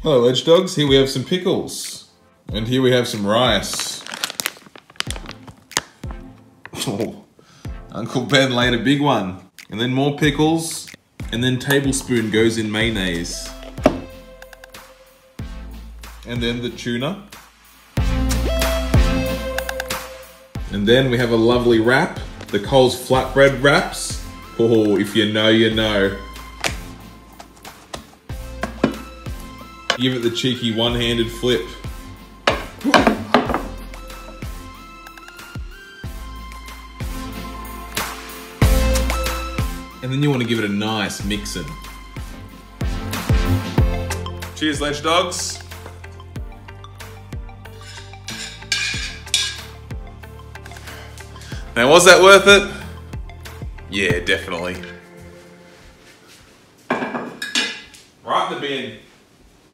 Hello, Ledge Dogs. Here we have some pickles. And here we have some rice. Oh, Uncle Ben laid a big one. And then more pickles. And then tablespoon goes in mayonnaise. And then the tuna. And then we have a lovely wrap. The Coles flatbread wraps. Oh, if you know, you know. Give it the cheeky one-handed flip. And then you want to give it a nice mixing. Cheers, Ledge Dogs. Now, was that worth it? Yeah, definitely. Right in the bin.